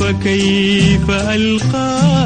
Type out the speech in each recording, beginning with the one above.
فكيف ألقاك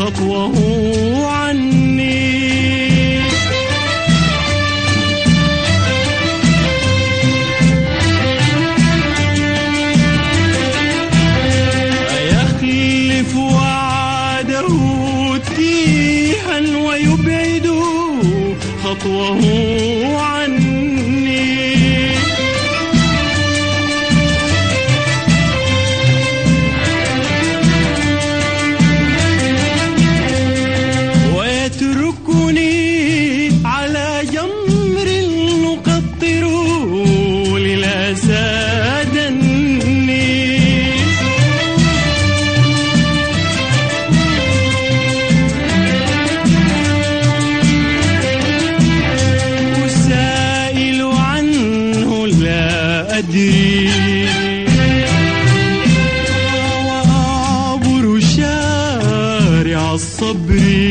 خطوه عني. يخلف وعده تيها ويبعد خطوه عني.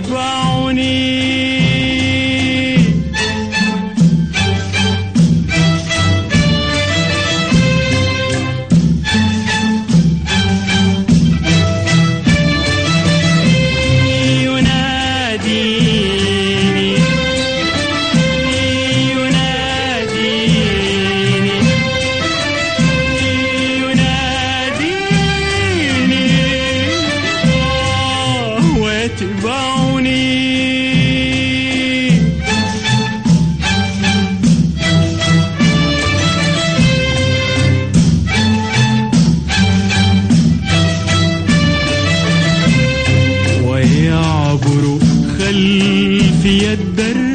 Brown. الفي الدرب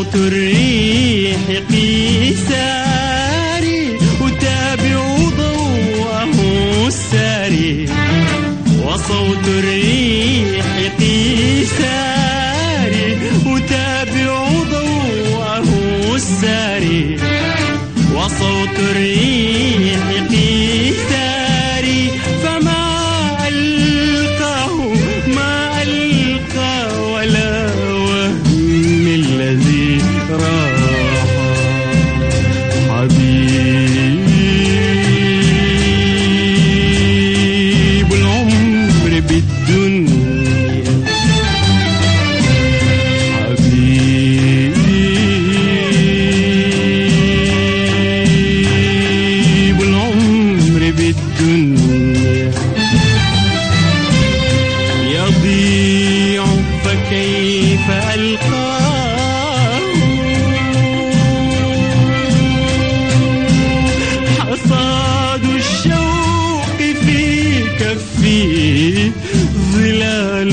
صوت الريح قيساري أتابع الريح قيساري أتابع ضوءه الساري. وصوت الريح صاد الشوق في كفي ظلال